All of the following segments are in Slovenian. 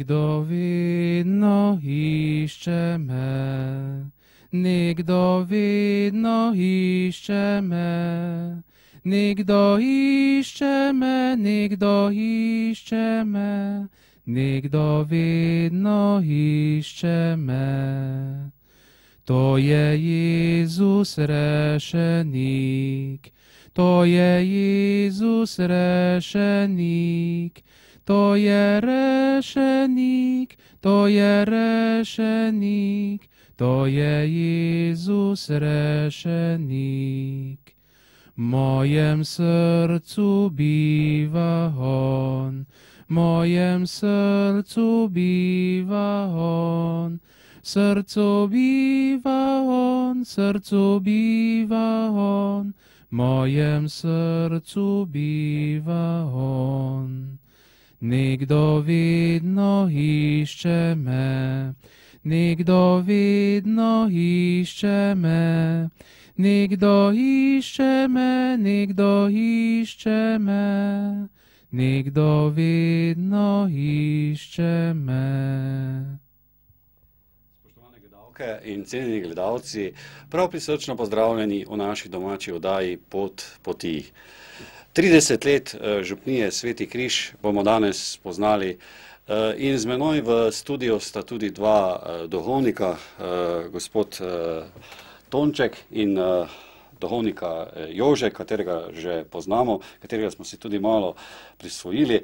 Nikdo vedno išče me, nikdo vedno išče me, nikdo išče me, nikdo išče me, nikdo vedno išče me. To je Jezus rešenik, to je Jezus rešenik, to je rešenik, to je rešenik, to je Jezus rešenik. Mojem srcu biva on, mojem srcu biva on, srcu biva on, srcu biva on, mojem srcu biva on. Nekdo vedno išče me, nekdo vedno išče me, nekdo išče me, nekdo išče me, nekdo vedno išče me. Spoštovane gledalke in cenjeni gledalci, prav prisrčno pozdravljeni v naši domači oddaji Pot poti. 30 let eh, župnije Sveti križ bomo danes spoznali eh, in z menoj v studiu sta tudi dva eh, duhovnika, gospod Tonček in duhovnika Jože, katerega že poznamo, katerega smo si tudi malo prisvojili.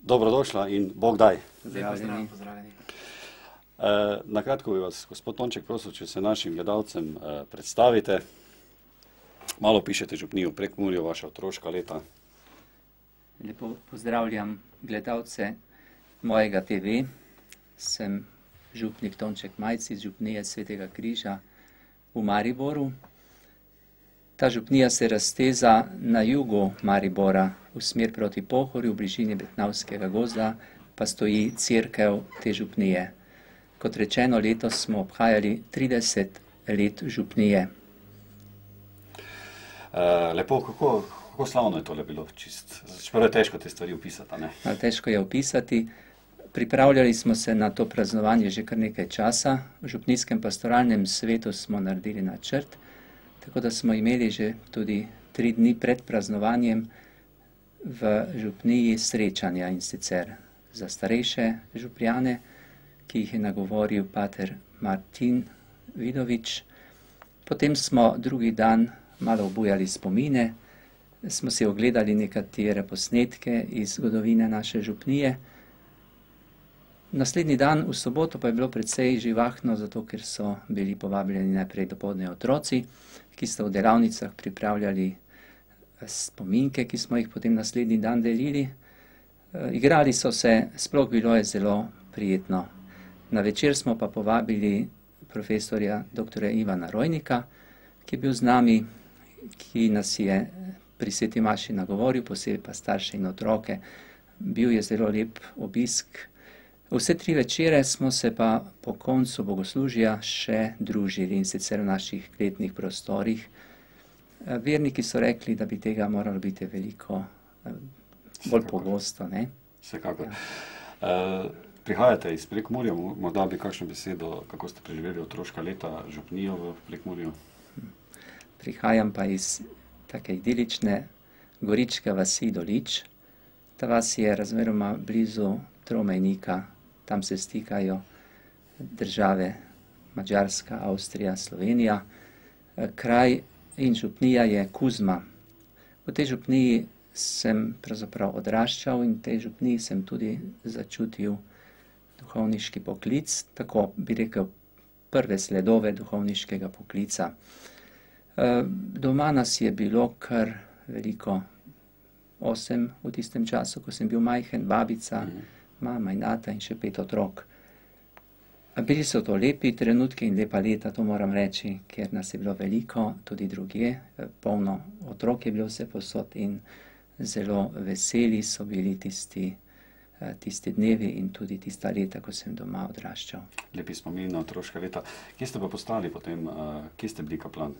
Dobrodošla in Bog daj. Zdravljeni, pozdravljeni. Na kratko bi vas, gospod Tonček, prosil, če se našim gledalcem predstavite. Malo pišete župnijo prek Murjo, vaša otroška leta. Lepo pozdravljam gledalce mojega TV. Sem župnik Tonček Majci iz župnije Svetega križa v Mariboru. Ta župnija se razteza na jugu Maribora v smer proti Pohorju, v bližini Betnavskega gozda, pa stoji crkev te župnije. Kot rečeno, letos smo obhajali 30 let župnije. Uh, lepo, kako, kako slavno je tole bilo? Čeprav je težko te stvari opisati. No, težko je opisati. Pripravljali smo se na to praznovanje že kar nekaj časa. V župnijskem pastoralnem svetu smo naredili načrt, tako da smo imeli že tudi tri dni pred praznovanjem v župniji srečanja in sicer za starejše župljane, ki jih je nagovoril pater Martin Vidovič. Potem smo drugi dan malo obujali spomine, smo si ogledali nekatere posnetke iz zgodovine naše župnije. Naslednji dan, v soboto, pa je bilo precej živahno, zato ker so bili povabljeni najprej dopodne otroci, ki so v delavnicah pripravljali eh, spominke, ki smo jih potem naslednji dan delili. Eh, igrali so se, sploh bilo je zelo prijetno. Na večer smo pa povabili profesorja dr. Ivana Rojnika, ki je bil z nami ki nas je pri Sveti Maši nagovoril, posebej pa starše in otroke. Bil je zelo lep obisk. Vse tri večere smo se pa po koncu bogoslužja še družili in sicer v naših letnih prostorih. Verniki so rekli, da bi tega moralo biti veliko bolj pogosto. Ne? Vsekakor. Ja. Uh, prihajate iz Prekmurja, morda bi kakšno besedo, kako ste preživeli otroška leta župnijo v Prekmurju? Prihajam pa iz tako idilične goričke vasi Dolič. Ta vas je razmeroma blizu Tromejnika, tam se stikajo države Mačarska, Avstrija, Slovenija. Kraj in župnija je Kuzma. V tej župniji sem pravzaprav odraščal in v tej župniji sem tudi začutil duhovniški poklic, tako bi rekel prve sledove duhovniškega poklica. Eh, doma nas je bilo kar veliko, osem v tistem času, ko sem bil majhen, babica, mama in ata in še pet otrok. Bili so to lepi trenutki in lepa leta, to moram reči, ker nas je bilo veliko, tudi druge, eh, polno otrok je bilo vse posod in zelo veseli so bili tisti, eh, tisti dnevi in tudi tista leta, ko sem doma odraščal. Lepi spomin na otroška leta. Kje ste pa postali potem, kje ste bili kaplan?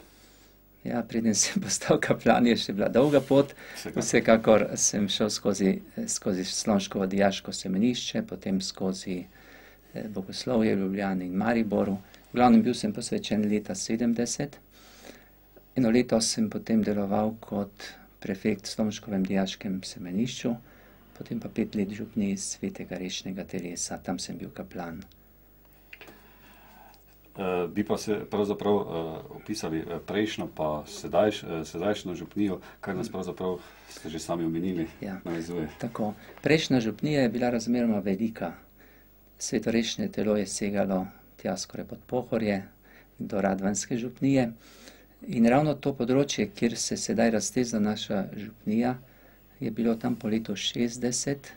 Ja, preden sem postal kaplan, je še bila dolga pot. Vsekakor. Sem šel skozi, skozi Slonškovo dijaško semenišče, potem skozi eh, Bogoslovje v Ljubljani in Mariboru. V glavnem bil sem posvečen leta 70. Eno leto sem potem deloval kot prefekt v Slomškovem dijaškem semenišču, potem pa pet let župni svetega rečnega telesa, tam sem bil kaplan. Uh, bi pa se pravzaprav uh, opisali eh, prejšnjo, pa sedaj, sedajšnjo župnijo, kar nas pravzaprav ste že sami omenili, Ja. Tako. Prejšnja župnija je bila razmeroma velika. Svetorečne telo je segalo tja skoraj pod pohorje do Radvanske župnije. In ravno to področje, kjer se sedaj razteza naša župnija, je bilo tam po letu 60,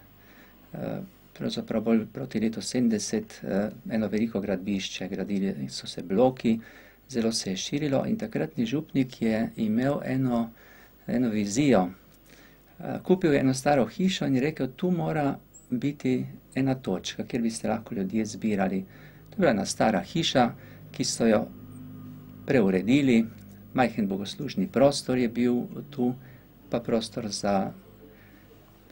eh, pravzaprav bolj proti letu 70, eh, eno veliko gradbišče, gradili so se bloki, zelo se je širilo in takratni župnik je imel eno, eno vizijo, Eh, Kupil je eno staro hišo in je rekel, tu mora biti ena točka, kjer bi se lahko ljudje zbirali. To je bila ena stara hiša, ki so jo preuredili, majhen bogoslužni prostor je bil tu, pa prostor za,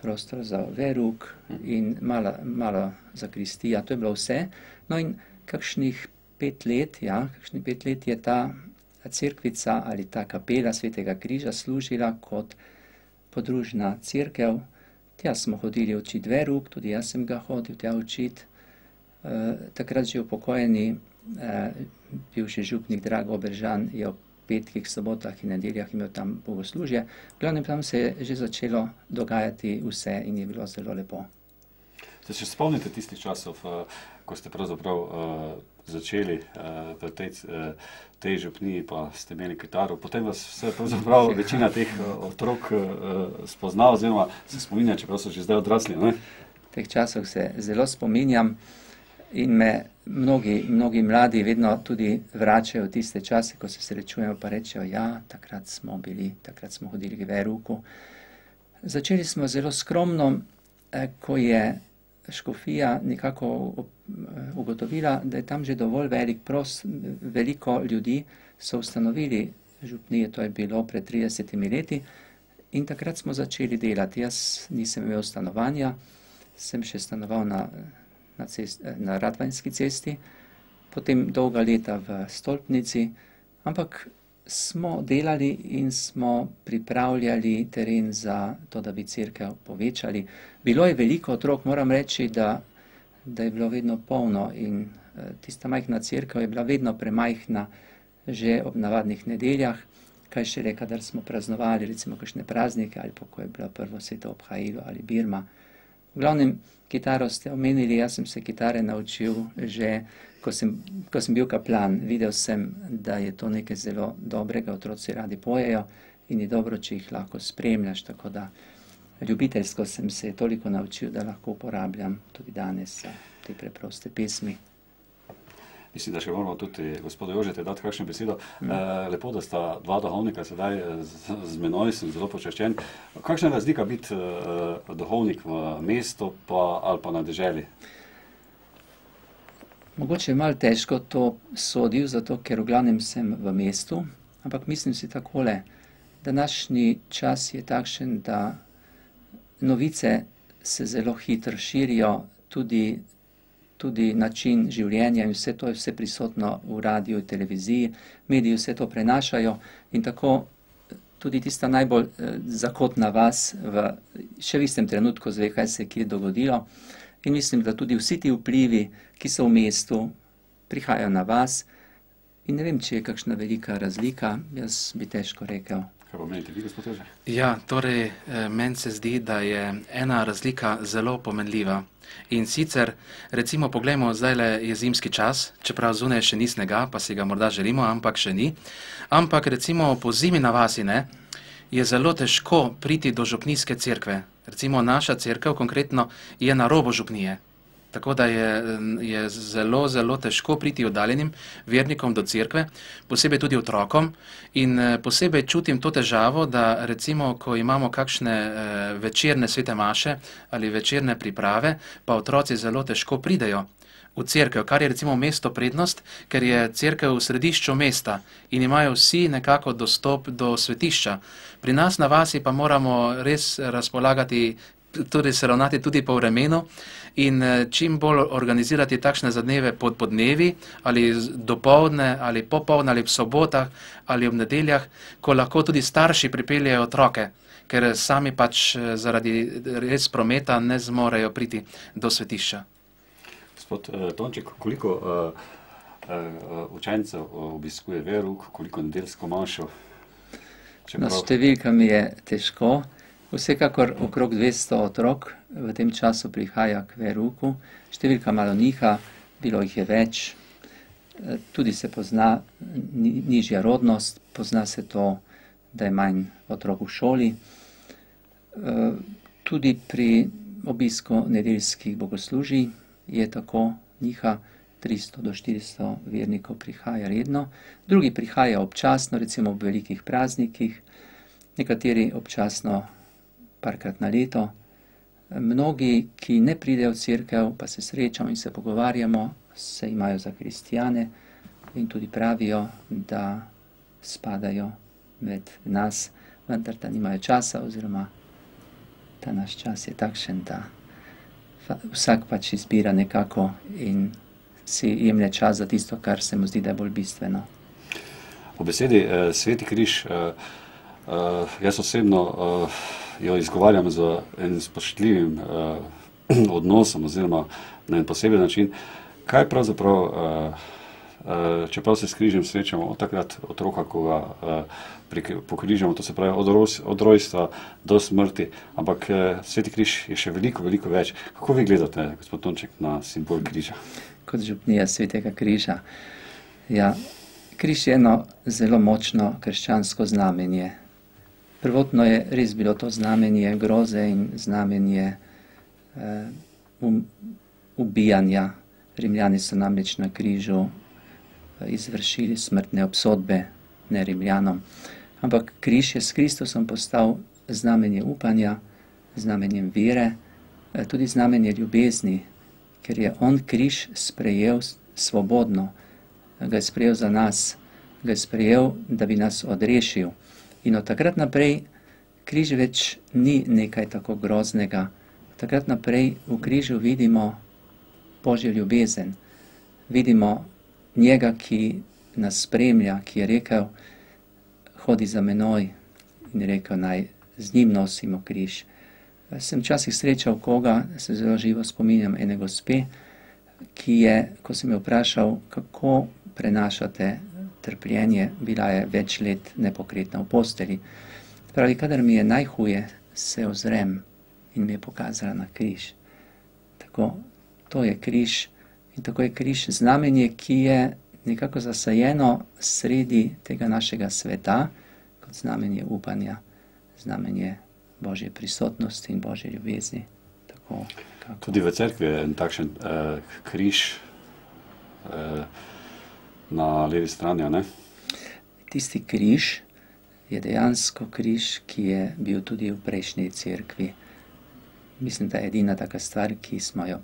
prostor za veruk in mala, mala zakristija, to je bilo vse. No in kakšnih pet let, ja, kakšnih pet let je ta cerkvica ali ta kapela svetega križa služila kot podružna crkev. Tja smo hodili učiti veruk, tudi jaz sem ga hodil tja učiti. E, takrat že upokojeni e, bivši župnik Drago Beržan je petkih, sobotah in nedeljah imel tam bogoslužje. V glavnem tam se je že začelo dogajati vse in je bilo zelo lepo. Se še spomnite tistih časov, eh, ko ste pravzaprav uh, začeli uh, v tej, uh, tej župniji, pa ste imeli kitaro, potem vas vse pravzaprav večina teh otrok uh, spozna oziroma se spominja, čeprav so že zdaj odrasli. Ne? teh časov se zelo spominjam in me mnogi, mnogi mladi vedno tudi vračajo v tiste čase, ko se srečujemo, pa rečejo, ja, takrat smo bili, takrat smo hodili k veruku. Začeli smo zelo skromno, eh, ko je škofija nekako eh, ugotovila, da je tam že dovolj velik prost, veliko ljudi so ustanovili župnije, to je bilo pred 30 leti in takrat smo začeli delati. Jaz nisem imel stanovanja, sem še stanoval na, na, cest, na Radvanski cesti, potem dolga leta v Stolpnici, ampak smo delali in smo pripravljali teren za to, da bi crkev povečali. Bilo je veliko otrok, moram reči, da, da je bilo vedno polno in eh, tista majhna crkev je bila vedno premajhna že ob navadnih nedeljah, kaj šele, kadar smo praznovali recimo kakšne praznike ali pa ko je bilo prvo sveto obhajilo ali Birma. V glavnem, kitaro ste omenili, jaz sem se kitare naučil že, ko sem, ko sem bil kaplan. Videl sem, da je to nekaj zelo dobrega, otroci radi pojejo in je dobro, če jih lahko spremljaš. Tako da ljubiteljsko sem se toliko naučil, da lahko uporabljam tudi danes za te preproste pesmi. Mislim, da še moramo tudi gospodu Jožete dati kakšno besedo. Mm. E, lepo, da sta dva duhovnika sedaj eh, z, z menoj, sem zelo počaščen. Kakšna je razlika biti e, duhovnik v mestu pa, ali pa na deželi? Mogoče je malo težko to sodil, zato ker v glavnem sem v mestu, ampak mislim si takole, današnji čas je takšen, da novice se zelo hitro širijo, tudi, tudi način življenja in vse to je vse prisotno v radiju, televiziji, mediji vse to prenašajo in tako tudi tista najbolj eh, zakotna vas v še istem trenutku zve, kaj se je kje dogodilo. In mislim, da tudi vsi ti vplivi, ki so v mestu, prihajajo na vas. In ne vem, če je kakšna velika razlika, jaz bi težko rekel. Kaj pa menite vi, gospod Jože? Ja, torej, eh, meni se zdi, da je ena razlika zelo pomenljiva. In sicer, recimo, poglejmo, zdaj le je zimski čas, čeprav zunaj še ni snega, pa si ga morda želimo, ampak še ni. Ampak recimo po zimi na vasi ne, je zelo težko priti do župnijske cerkve. Recimo naša cerkev konkretno je na robu župnije. Tako da je, je zelo, zelo težko priti oddaljenim vernikom do cerkve, posebej tudi otrokom. In eh, posebej čutim to težavo, da recimo, ko imamo kakšne eh, večerne svete maše ali večerne priprave, pa otroci zelo težko pridejo. v cerkev, kar je recimo mesto prednost, ker je cerkev v središču mesta in imajo vsi nekako dostop do svetišča. Pri nas na vasi pa moramo res razpolagati, tudi se ravnati tudi po vremenu in eh, čim bolj organizirati takšne zadneve pod podnevi ali dopoldne ali popoldne ali v sobotah ali ob nedeljah, ko lahko tudi starši pripeljejo otroke, ker sami pač eh, zaradi res prometa ne zmorejo priti do svetišča. Gospod Tonček, koliko uh, uh, učencev obiskuje veruk, koliko nedeljsko mašo? No, s številkami je težko. Vsekakor okrog 200 otrok v tem času prihaja k veruku. Številka malo niha, bilo jih je več. Tudi se pozna ni, nižja rodnost, pozna se to, da je manj otrok v šoli. Tudi pri obisku nedeljskih bogoslužij je tako njiha 300 do 400 vernikov prihaja redno, drugi prihajajo občasno, recimo ob velikih praznikih, nekateri občasno parkrat na leto. Mnogi, ki ne pridejo v cerkev, pa se srečamo in se pogovarjamo, se imajo za kristijane in tudi pravijo, da spadajo med nas, vendar da nimajo časa oziroma ta naš čas je takšen, da vsak pač izbira nekako in si jemlje čas za tisto, kar se mu zdi, da je bolj bistveno. Po besedi eh, Sveti križ, eh, eh, jaz osebno eh, jo izgovarjam z enim spoštljivim eh, odnosom oziroma na en poseben način. Kaj pravzaprav, eh, eh, čeprav se s križem srečamo od takrat otroka, ko ga eh, pokrižamo, to se pravi od, ros, od rojstva do smrti, ampak eh, Sveti križ je še veliko, veliko več. Kako vi gledate, gospod Tonček, na simbol križa? Kot župnija Svetega križa. Ja, križ je eno zelo močno krščansko znamenje. Prvotno je res bilo to znamenje groze in znamenje eh, um, ubijanja. Rimljani so namreč na križu eh, izvršili smrtne obsodbe, ne Rimljanom. Ampak križ je s Kristusom postal znamenje upanja, znamenjem vere, eh, tudi znamenje ljubezni, ker je on križ sprejel svobodno, ga je sprejel za nas, ga je sprejel, da bi nas odrešil. In od takrat naprej križ več ni nekaj tako groznega. Od takrat naprej v križu vidimo Božjo ljubezen, vidimo njega, ki nas spremlja, ki je rekel, hodi za menoj in je rekel, naj z njim nosimo križ. Sem včasih srečal koga, se zelo živo spominjam ene gospe, ki je, ko sem jo vprašal, kako prenašate trpljenje, bila je več let nepokretna v posteli. Pravi, kadar mi je najhuje, se ozrem in mi je pokazala na križ. Tako, to je križ in tako je križ znamenje, ki je nekako zasajeno sredi tega našega sveta, kot znamenje upanja, znamenje Božje prisotnosti in Božje ljubezni. Tako, Tudi v cerkvi je en takšen uh, križ uh, na levi strani. Ne? Tisti križ je dejansko križ, ki je bil tudi v prejšnji cerkvi. Mislim, da je edina taka stvar, ki smo jo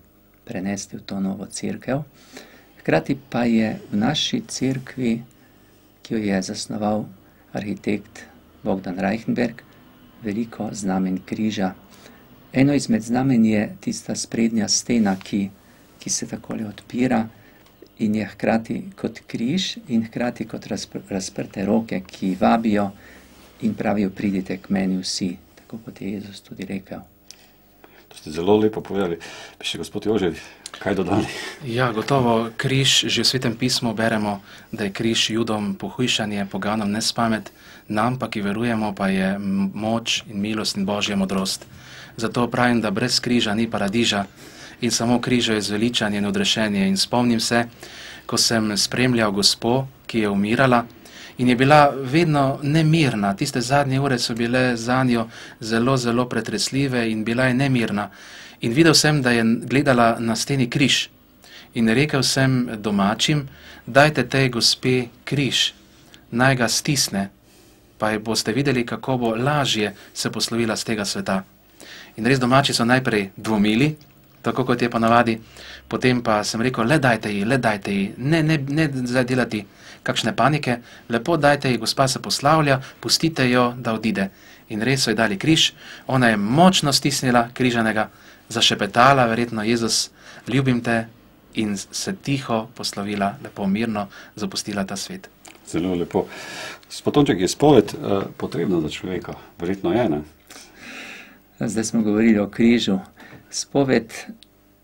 prenesli v to novo cerkev. Hkrati pa je v naši cerkvi, ki jo je zasnoval arhitekt Bogdan Reichenberg, veliko znamen križa. Eno izmed znamen je tista sprednja stena, ki, ki se takole odpira in je hkrati kot križ in hkrati kot razprte roke, ki vabijo in pravijo, pridite k meni vsi, tako kot je Jezus tudi rekel. To ste zelo lepo povedali. Bi še gospod Jože, kaj dodali? Ja, gotovo križ, že v svetem pismu beremo, da je križ judom pohujšanje, poganom nespamet, nam pa, ki verujemo, pa je moč in milost in božja modrost. Zato pravim, da brez križa ni paradiža, in samo križo je zveličanje in odrešenje. In spomnim se, ko sem spremljal gospo, ki je umirala in je bila vedno nemirna. Tiste zadnje ure so bile za njo zelo, zelo pretresljive in bila je nemirna. In videl sem, da je gledala na steni križ. In rekel sem domačim, dajte tej gospe križ, naj ga stisne, pa boste videli, kako bo lažje se poslovila z tega sveta. In res domači so najprej dvomili, tako kot je ponavadi. Potem pa sem rekel, le dajte ji, le dajte ji, ne, ne, ne zdaj delati kakšne panike, lepo dajte ji, gospa se poslavlja, pustite jo, da odide. In res so ji dali križ, ona je močno stisnila križanega, zašepetala, verjetno Jezus, ljubim te in se tiho poslovila, lepo mirno zapustila ta svet. Zelo lepo. Spotonček je spoved uh, potrebna za človeka, verjetno je, ne? Zdaj smo govorili o križu. Spoved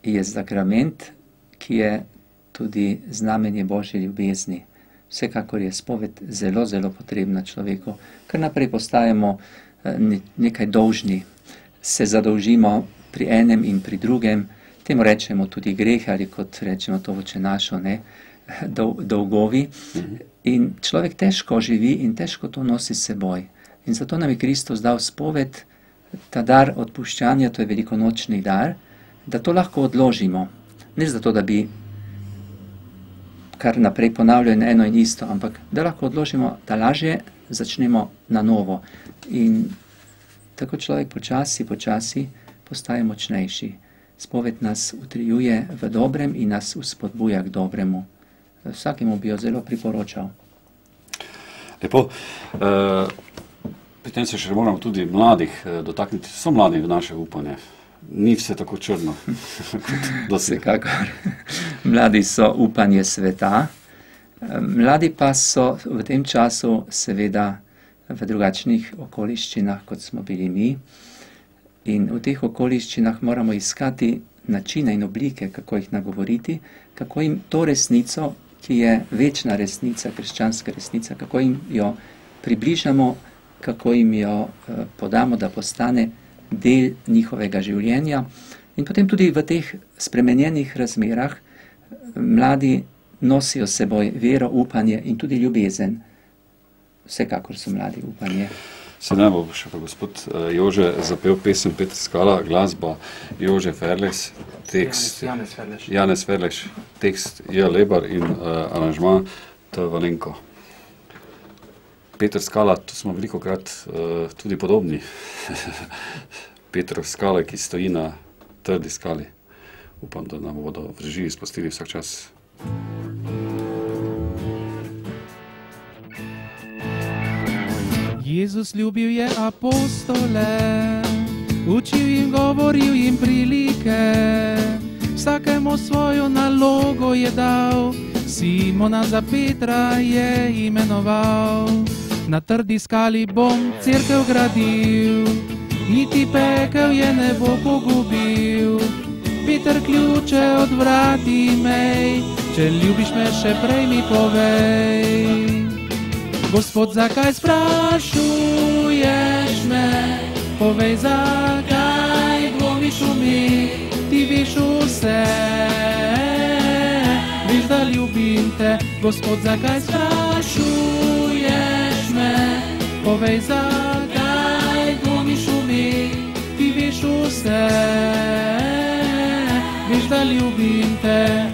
je zakrament, ki je tudi znamenje Božje ljubezni. Vsekakor je spoved zelo, zelo potrebna človeku, ker naprej postajamo eh, nekaj dolžni, se zadolžimo pri enem in pri drugem, temu rečemo tudi greh ali kot rečemo to voče našo, ne, dol, dolgovi. In človek težko živi in težko to nosi s seboj. In zato nam je Kristus dal spoved, ta dar odpuščanja, to je velikonočni dar, da to lahko odložimo. Ne zato, da bi kar naprej ponavljali eno in isto, ampak da lahko odložimo, da lažje začnemo na novo. In tako človek počasi, počasi postaje močnejši. Spoved nas utrijuje v dobrem in nas uspodbuja k dobremu. Vsakemu bi jo zelo priporočal. Lepo. Uh, pri tem se še moramo tudi mladih uh, dotakniti. So mladi v naše upanje ni vse tako črno. Vsekakor. Mladi so upanje sveta, mladi pa so v tem času, seveda, v drugačnih okoliščinah, kot smo bili mi. In v teh okoliščinah moramo iskati načine in oblike, kako jih nagovoriti, kako jim to resnico, ki je večna resnica, krščanska resnica, kako jim jo približamo, kako jim jo uh, podamo, da postane del njihovega življenja. In potem tudi v teh spremenjenih razmerah mladi nosijo s seboj vero, upanje in tudi ljubezen. Vsekakor so mladi upanje. Se ne bo še pa gospod uh, Jože zapel pesem Petr Skala, glasba Jože Ferles, tekst Janez. Janez Ferleš, tekst J. Lebar in uh, aranžma T. Valenko. Petr Skala, tu smo veliko krat uh, tudi podobni. Petr Skala, ki stoji na trdi skali. Upam, da nam bodo v režiji spustili vsak čas. Jezus ljubil je apostole, učil jim, govoril jim prilike, vsakemu svojo nalogo je dal, Simona za Petra je imenoval. Na trdi skali bom crkv gradil, niti pekel je ne bo pogubil. Peter ključe od vrat imej, če ljubiš me še prej mi povej. Gospod, zakaj sprašuješ me? Povej, zakaj dvomiš v mi, ti veš vse. Veš, da ljubim te, Gospod, zakaj sprašuješ? Povej, zakaj dvomiš v mi, ti veš vse. Veš, da ljubim te.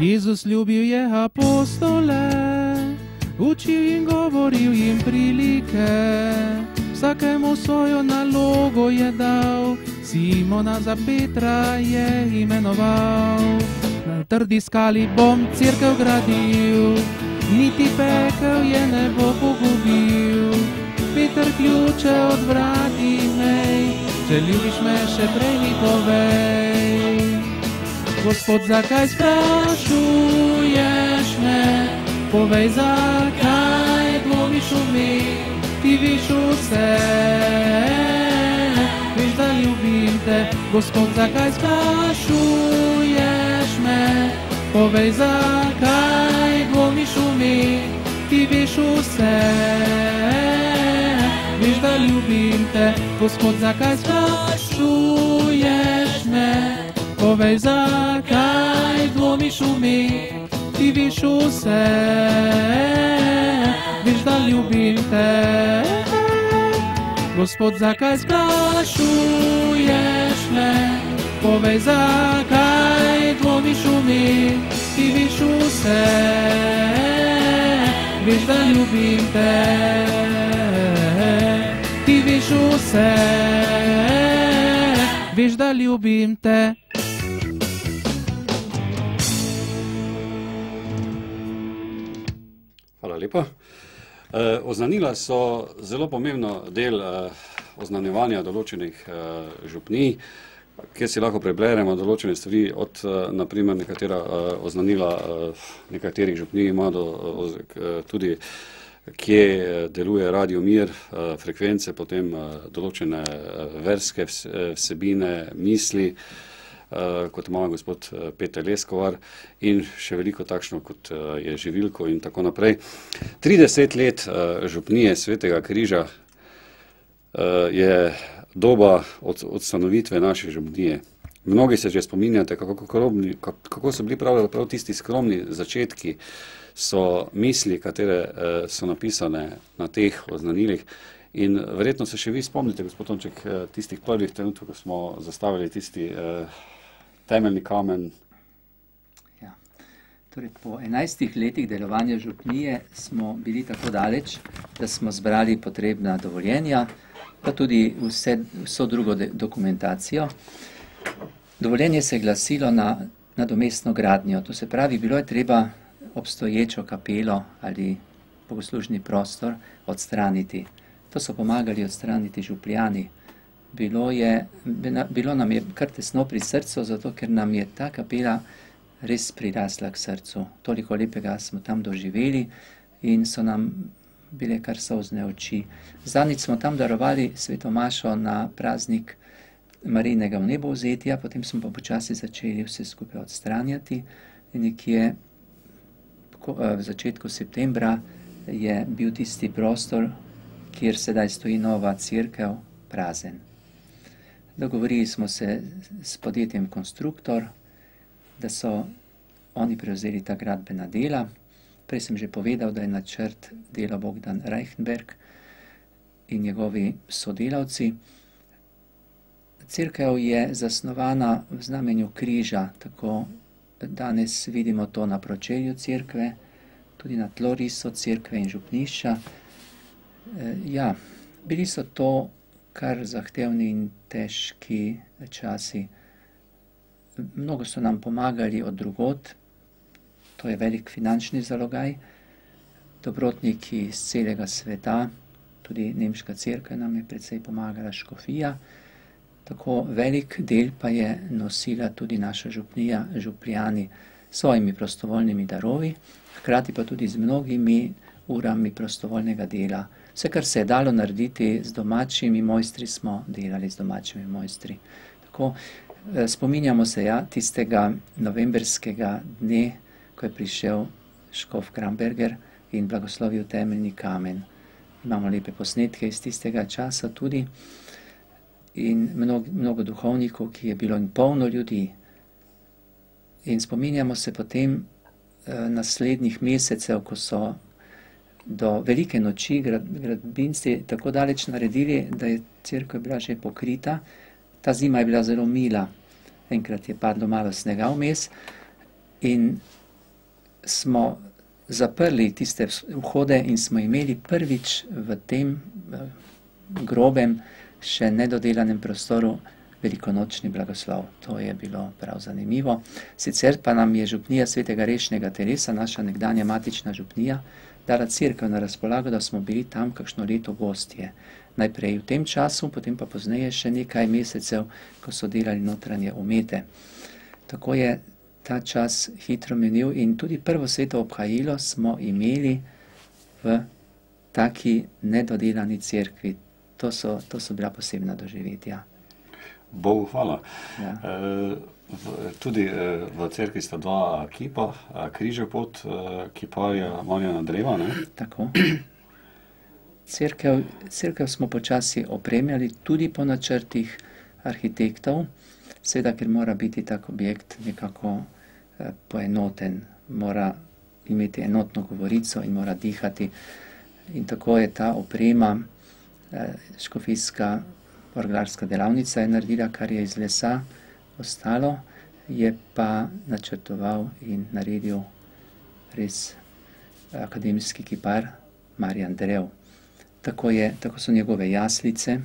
Jezus ljubil je apostole, učil in govoril jim prilike, vsakemu svojo nalogo je dal, Simona za Petra je imenoval. Na trdi skali bom crkv gradil, niti pekel je ne bo pogubil. Peter ključe od vrat imej, če ljubiš me še prej mi povej. Gospod, zakaj sprašuješ me? Povej, zakaj dvomiš v mi, ti veš vse. Veš, da ljubim te, Gospod, zakaj sprašuješ me? Povej, zakaj dvomiš v mi, ti veš vse. Veš, da ljubim te, Gospod, zakaj sprašuješ me? Povej, zakaj dvomiš v mi, ti veš vse, veš, da ljubim te. Gospod, zakaj sprašuješ me? povej, zakaj dvomiš v me, ti veš vse, veš, da ljubim te. Ti veš vse, veš, da ljubim te. Hvala lepa. Eh, Oznanila so zelo pomembno del eh, oznanjevanja določenih eh, župnij, kjer si lahko preberemo določene stvari, od naprimer nekatera oznanila nekaterih župnij ima tudi, kje deluje Radio Mir, frekvence, potem določene verske vsebine, misli, kot ima gospod Peter Leskovar in še veliko takšno, kot je živilko in tako naprej. 30 let župnije Svetega križa je doba od, od stanovitve naše župnije. Mnogi se že spominjate, kako, krobni, kako so bili prav tisti skromni začetki, so misli, katere so napisane na teh oznanilih. In verjetno se še vi spomnite, gospod Tonček, tistih prvih trenutkov, ko smo zastavili tisti eh, temeljni kamen. Ja. Torej, po enajstih letih delovanja župnije smo bili tako daleč, da smo zbrali potrebna dovoljenja, pa tudi vse, vso drugo dokumentacijo. Dovoljenje se je glasilo na nadomestno gradnjo, to se pravi, bilo je treba obstoječo kapelo ali bogoslužni prostor odstraniti. To so pomagali odstraniti župljani bilo, je, bilo nam je kar tesno pri srcu, zato ker nam je ta kapela res prirasla k srcu. Toliko lepega smo tam doživeli in so nam bile kar sozne oči. Zadnjič smo tam darovali sveto mašo na praznik Marijnega v nebo vzetja, potem smo pa počasi začeli vse skupaj odstranjati in nekje v začetku septembra je bil tisti prostor, kjer sedaj stoji nova crkev, prazen. Dogovorili smo se s podjetjem Konstruktor, da so oni prevzeli ta gradbena dela. Prej sem že povedal, da je načrt dela Bogdan Reichenberg in njegovi sodelavci. Cerkev je zasnovana v znamenju križa, tako danes vidimo to na pročelju cerkve, tudi na tlorisu cerkve in župnišča. Ja, bili so to kar zahtevni in težki časi. Mnogo so nam pomagali od drugot, to je velik finančni zalogaj, dobrotniki iz celega sveta, tudi Nemška crkva nam je predvsej pomagala, škofija. Tako velik del pa je nosila tudi naša župnija, župljani, s svojimi prostovoljnimi darovi, hkrati pa tudi z mnogimi urami prostovoljnega dela. Vse, kar se je dalo narediti z domačimi mojstri, smo delali z domačimi mojstri. Tako, eh, spominjamo se ja, tistega novemberskega dne, ko je prišel Škof Kramberger in blagoslovil temeljni kamen. Imamo lepe posnetke iz tistega časa tudi in mnogo, mnogo duhovnikov, ki je bilo in polno ljudi. In spominjamo se potem eh, naslednjih mesecev, ko so do velike noči gradbinci tako daleč naredili, da je crkva bila že pokrita. Ta zima je bila zelo mila, enkrat je padlo malo snega vmes in smo zaprli tiste vhode in smo imeli prvič v tem grobem, še nedodelanem prostoru velikonočni blagoslov. To je bilo prav zanimivo. Sicer pa nam je župnija svetega rešnega telesa, naša nekdanja matična župnija, dala crkva na razpolago, da smo bili tam kakšno leto gostje. Najprej v tem času, potem pa pozneje še nekaj mesecev, ko so delali notranje umete. Tako je ta čas hitro menil in tudi prvo sveto obhajilo smo imeli v taki nedodelani crkvi. To so, to so bila posebna doživetja. Bogu hvala. Ja. E, tudi eh, v cerkvi sta dva kipa, križev pot, eh, kiparja Marjana Dreva. Ne? Tako. Cerkev, cerkev smo počasi opremljali tudi po načrtih arhitektov, seveda, ker mora biti tak objekt nekako eh, poenoten, mora imeti enotno govorico in mora dihati. In tako je ta oprema, škofijska orglarska delavnica je naredila, kar je iz lesa, ostalo je pa načrtoval in naredil res akademski kipar Marjan Drev. Tako, je, tako so njegove jaslice,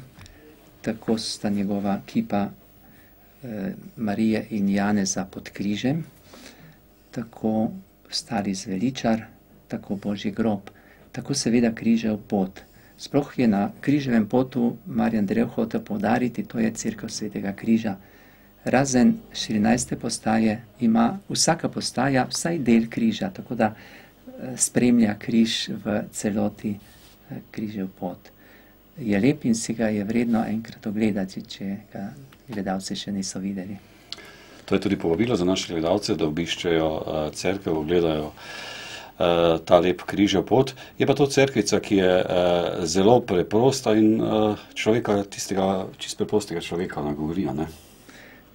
tako sta njegova kipa eh, Marije in Janeza pod križem, tako stari zveličar, tako božji grob, tako seveda križev pot. Sploh je na križevem potu Marjan Drev hotel povdariti, to je crkva svetega križa. Razen 14. postaje ima vsaka postaja vsaj del križa, tako da eh, spremlja križ v celoti eh, križev pot. Je lep in si ga je vredno enkrat ogledati, če ga gledalci še niso videli. To je tudi povabilo za naše gledalce, da obiščejo uh, cerkev, ogledajo uh, ta lep križev pot. Je pa to cerkvica, ki je uh, zelo preprosta in uh, človeka, tistega čist preprostega človeka nagovorijo. Ne?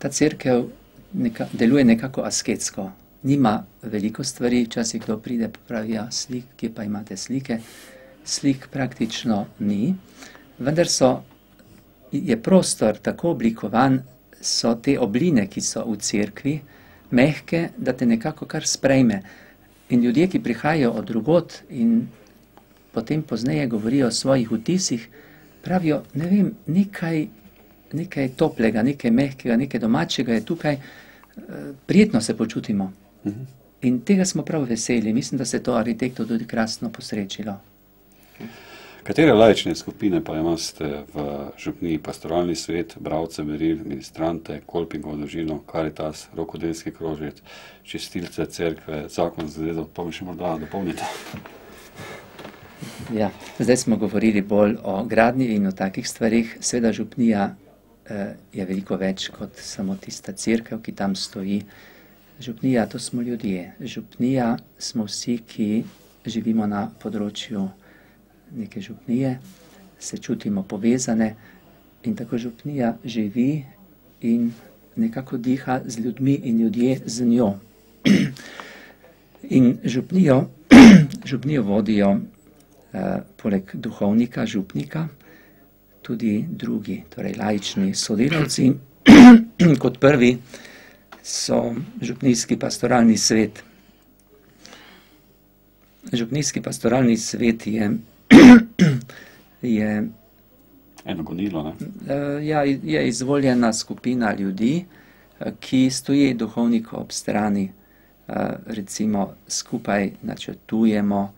Ta cerkev neka, deluje nekako asketsko. Nima veliko stvari, včasih kdo pride pa pravi, ja, slik, kje pa imate slike. Slik praktično ni, vendar so, je prostor tako oblikovan, so te obline, ki so v cerkvi, mehke, da te nekako kar sprejme. In ljudje, ki prihajajo od drugot in potem pozneje govorijo o svojih vtisih, pravijo, ne vem, nekaj, nekaj toplega, nekaj mehkega, nekaj domačega je tukaj, eh, prijetno se počutimo. In tega smo prav veseli. Mislim, da se je to arhitektu tudi krasno posrečilo. Katere lajčne skupine pa imate v župniji pastoralni svet, bravce, beril, ministrante, kolpingo, družino, karitas, rokodelski krožec, čistilce, cerkve, zakon za zvezo, pa mi še morda dopolnite. Ja, zdaj smo govorili bolj o gradnji in o takih stvarih. Sveda župnija eh, je veliko več kot samo tista crkva, ki tam stoji. Župnija, to smo ljudje. Župnija smo vsi, ki živimo na področju neke župnije, se čutimo povezane in tako župnija živi in nekako diha z ljudmi in ljudje z njo. In župnijo, župnijo vodijo eh, poleg duhovnika, župnika, tudi drugi, torej laični sodelavci. Kot prvi so župnijski pastoralni svet. Župnijski pastoralni svet je je, Eno gonilo, ne? eh, ja, je izvoljena skupina ljudi, eh, ki stoji duhovniku ob strani, eh, recimo skupaj načrtujemo,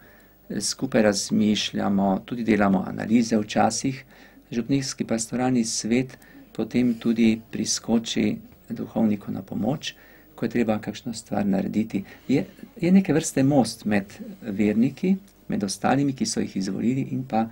skupaj razmišljamo, tudi delamo analize včasih. Župnijski pastoralni svet potem tudi priskoči duhovniku na pomoč, ko je treba kakšno stvar narediti. Je, je neke vrste most med verniki, med ostalimi, ki so jih izvolili, in pa